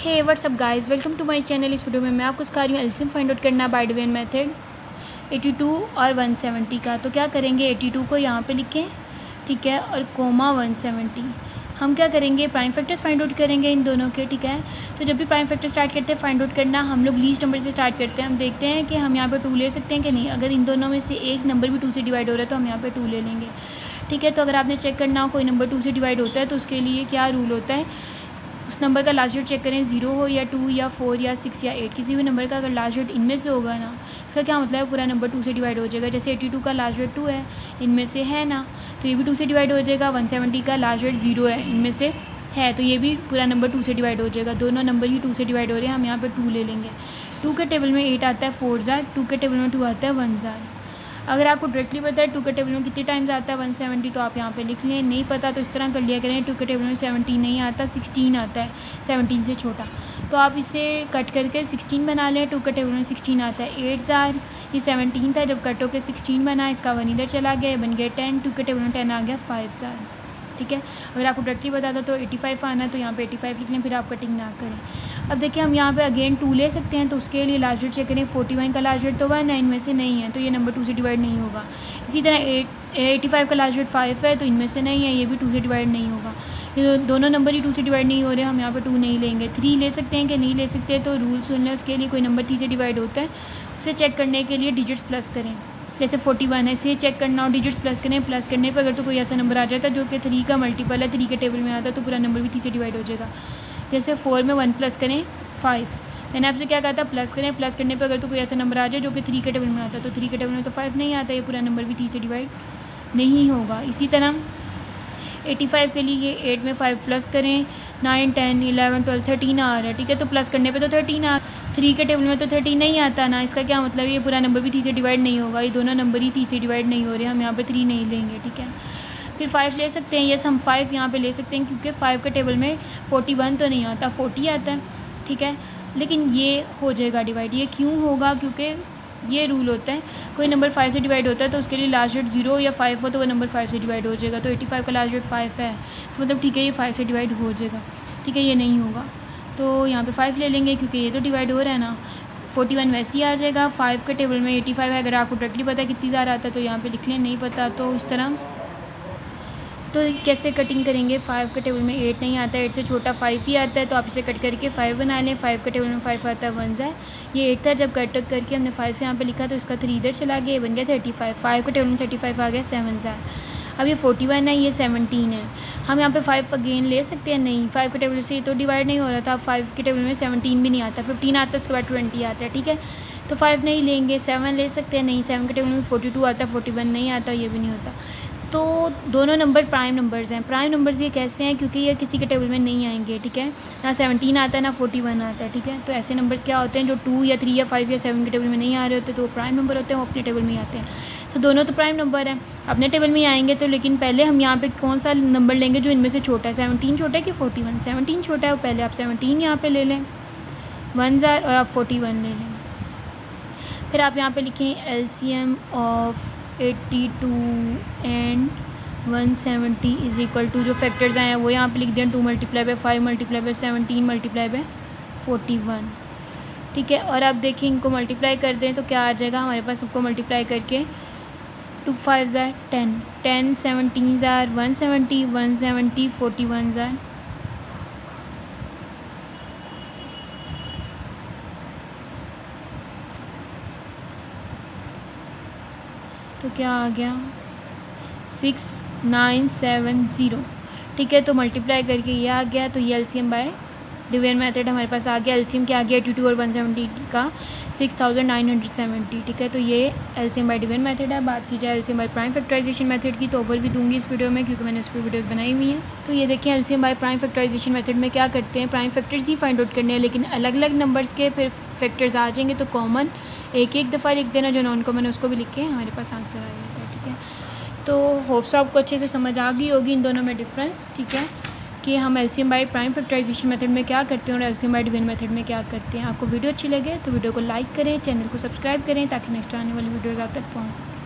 Hey WhatsApp guys welcome to my channel इस video में मैं आपको सिखा रही हूँ एल्सियम फाइंड आउट करना बाय डिवेन मेथड 82 और 170 का। तो क्या करेंगे? 82 को यहाँ पे लिखें, ठीक है? और कोमा 170 हम क्या करेंगे? प्राइम फैक्टर्स फाइंड आउट करेंगे इन दोनों के, ठीक है? तो जब भी प्राइम फैक्टर स्टार्ट करते हैं फाइंड आउट करना, हम लोग लीज नंबर से स्टार्ट करते हैं। हम देखते हैं कि हम यहाँ पर टू ले सकते हैं कि नहीं। अगर इन दोनों में से एक नंबर भी टू से डिवाइड हो रहा है तो हम यहाँ पर टू ले लेंगे। ठीक है? तो अगर आपने चेक करना हो, कोई नंबर टू से डिवाइड होता है तो उसके लिए क्या रूल होता है? उस नंबर का लास्ट डेट चेक करें ज़ीरो हो या टू या फोर या सिक्स या एट किसी भी नंबर का अगर लास्ट डेट इनमें से होगा ना, इसका क्या मतलब है? पूरा नंबर टू से डिवाइड हो जाएगा। जैसे एटी टू का लास्ट डेट टू है, इनमें से है ना तो ये भी टू से डिवाइड हो जाएगा। वन सेवेंटी का लास्ट डेट ज़ीरो है, इनमें से है तो ये भी पूरा नंबर टू से डिवाइड हो जाएगा। दोनों नंबर ही टू से डिवाइड हो रहे हैं, हम यहाँ पर टू ले लेंगे। टू के टेबल में एट आता है फोर ज़ार टू के टेबल में टू आता है वन ज़ार अगर आपको डायरेक्टली पता है टू के टेबल में कितने टाइम्स आता है वन सेवेंटी तो आप यहाँ पे लिख लें। नहीं पता तो इस तरह कर लिया करें। टू के टेबल में सेवनटीन नहीं आता सिक्सटीन आता है सेवनटीन से छोटा। तो आप इसे कट करके सिक्सटीन बना लें। टू के टेबल में सिक्सटीन आता है। एट ज़ार, ये सेवनटीन था। जब कट होकर सिक्सटीन बना, इसका वन इधर चला गया बन गया टेन टू के टेबल में टेन आ गया फाइव ज़ार। ठीक है? अगर आपको डायरेक्टली बता दो तो एटी फाइव आना है तो यहाँ पे एटी फाइव लिख लें फिर आप कटिंग ना करें। अब देखिए, हम यहाँ पे अगेन टू ले सकते हैं तो उसके लिए लास्ट डेट चेक करें। फोर्टी वन का लास्ट डेट तो वन है इनमें से नहीं है तो ये नंबर टू से डिवाइड नहीं होगा। इसी तरह एट एटी फाइव का लास्ट डेट फाइव है तो इनमें से नहीं है, ये भी टू से डिवाइड नहीं होगा। ये दोनों नंबर ही टू से डिवाइड नहीं हो रहे, हम यहाँ पर टू नहीं लेंगे। थ्री ले सकते हैं कि नहीं ले सकते तो रूल सुन लें, उसके लिए कोई नंबर थ्री से डिवाइड होता है, उसे चेक करने के लिए डिजिट्स प्लस करें। जैसे फोर्टी वन है, इसे चेक करना हो डिजिट्स प्लस करें प्लस करने पर अगर तो कोई ऐसा नंबर आ जाता है जो कि थ्री का मल्टीपल है थ्री के टेबल में आता है तो पूरा नंबर भी थ्री से डिवाइड हो जाएगा। जैसे फोर में वन प्लस करें फाइव मैंने आपसे क्या कहा था? प्लस करें प्लस करने पर अगर तो कोई ऐसा नंबर आ जाए, जो कि थ्री के टेबल में आता है तो थ्री के टेबल में तो फाइव नहीं आता, ये पूरा नंबर भी थ्री से डिवाइड नहीं होगा। इसी तरह एटी फाइव के लिए एट में फाइव प्लस करें nine ten eleven twelve thirteen आ रहा है, ठीक है? तो प्लस करने पे तो थर्टीन आ थ्री के टेबल में तो थर्टी नहीं आता ना। इसका क्या मतलब? ये पूरा नंबर भी थ्री से डिवाइड नहीं होगा। ये दोनों नंबर ही थ्री से डिवाइड नहीं हो रहे हम यहाँ पे थ्री नहीं लेंगे, ठीक है? फिर फाइव ले सकते हैं। यस हम फाइव यहाँ पे ले सकते हैं क्योंकि फाइव के टेबल में फोर्टी वन तो नहीं आता। फोर्टी आता है, ठीक है? लेकिन ये हो जाएगा डिवाइड ये क्यों होगा? क्योंकि ये रूल होता है, कोई नंबर फाइव से डिवाइड होता है तो उसके लिए लास्ट डेट ज़ीरो या फाइव हो तो वो नंबर फाइव से डिवाइड हो जाएगा। तो एटी फाइव का लास्ट डेट फाइव है। तो मतलब ठीक है, ये फाइव से डिवाइड हो जाएगा। ठीक है, ये नहीं होगा। तो यहाँ पे फाइव ले लेंगे, क्योंकि ये तो डिवाइड हो रहा है ना। फोर्टी वन वैसे ही आ जाएगा फाइव के टेबल में एटी फाइव है। अगर आपको डायरेक्टली पता है कितनी ज़्यादा आता है तो यहाँ पे लिख लें, नहीं पता तो इस तरह। तो कैसे कटिंग करेंगे? फाइव के टेबल में एट नहीं आता एट से छोटा फाइव ही आता है तो आप इसे कट करके फाइव बना लें। फाइव के टेबल में फाइव आता है वन है। ये एट था, जब कट करके हमने फाइव यहाँ पे लिखा तो इसका थ्री इधर चला गया बन गया थर्टी फाइव फाइव के टेबल में थर्टी फाइव आ गया सेवन ज़ार अब ये फोर्टी वन है, ये सेवनटीन है। हम यहाँ पे फाइव अगेन ले सकते हैं? नहीं फाइव के टेबल से तो डिवाइड नहीं हो रहा था। फाइव के टेबल में सेवनटीन भी नहीं आता। फिफ्टीन आता है उसके बाद ट्वेंटी आता है ठीक है? तो फाइव नहीं लेंगे। सेवन ले सकते हैं? नहीं सेवन के टेबल में फोर्टी टू आता है फोर्टी वन नहीं आता, ये भी नहीं होता। तो दोनों नंबर प्राइम नंबर्स हैं। प्राइम नंबर्स ये कैसे हैं? क्योंकि ये किसी के टेबल में नहीं आएँगे, ठीक है? ना सेवनटीन आता है ना फोर्टी वन आता है ठीक है? तो ऐसे नंबर्स क्या होते हैं? जो टू या थ्री या फाइव या सेवन के टेबल में नहीं आ रहे होते तो वो प्राइम नंबर होते हैं, वो अपने टेबल में ही आते हैं। तो दोनों तो प्राइम नंबर हैं। अपने टेबल में आएँगे तो लेकिन पहले हम यहाँ पे कौन सा नंबर लेंगे जो इनमें से छोटा है? सेवनटीन छोटा है कि फोर्टी वन सेवनटीन छोटा है पहले आप सेवनटीन यहाँ पे ले लें। वन ज़ार और आप फोर्टी वन ले लें। फिर आप यहाँ पे लिखें L C M of eighty two and one seventy is equal to जो फैक्टर्स आए हैं, वो यहाँ पे लिख दें two multiply by five multiply by seventeen multiply by forty one ठीक है? और आप देखें, इनको मल्टीप्लाई कर दें तो क्या आ जाएगा? हमारे पास सबको मल्टीप्लाई करके टू फाइव ज़ार टेन टेन सेवनटीन ज़ार one seventy one seventy forty one ज़ार तो क्या आ गया? Six, nine, seven, zero. ठीक है तो मल्टीप्लाई करके ये आ गया तो ये एलसीएम बाय डिवीज़न मेथड हमारे पास आ गया, एलसीएम क्या आ गया एटी टू और वन सेवेंटी का, six thousand nine hundred seventy ठीक है? तो ये एलसीएम बाय डिवीज़न मेथड है। बात की जाए LCM by prime factorization method की तो ओवर भी दूँगी इस वीडियो में, क्योंकि मैंने इस पर वीडियो बनाई हुई है। तो ये देखिए, LCM by prime factorization method में क्या करते हैं? प्राइम फैक्टर्स ही फाइंड आउट करने हैं, लेकिन अलग अलग नंबर्स के फिर फैक्टर्स आ जाएँगे। तो कॉमन एक एक दफ़ा लिख देना, जो नॉन कॉमन है, उसको भी लिखे हमारे पास आंसर आ जाता है ठीक है? तो होप्स आपको अच्छे से समझ आ गई होगी इन दोनों में डिफरेंस ठीक है? कि हम LCM by prime factorization method में क्या करते हैं और एल्सीम बाई डिवीज़न मेथड में क्या करते हैं। आपको वीडियो अच्छी लगे तो वीडियो को लाइक करें, चैनल को सब्सक्राइब करें ताकि नेक्स्ट आने वाली वीडियोज़ आप तक पहुँच सकें।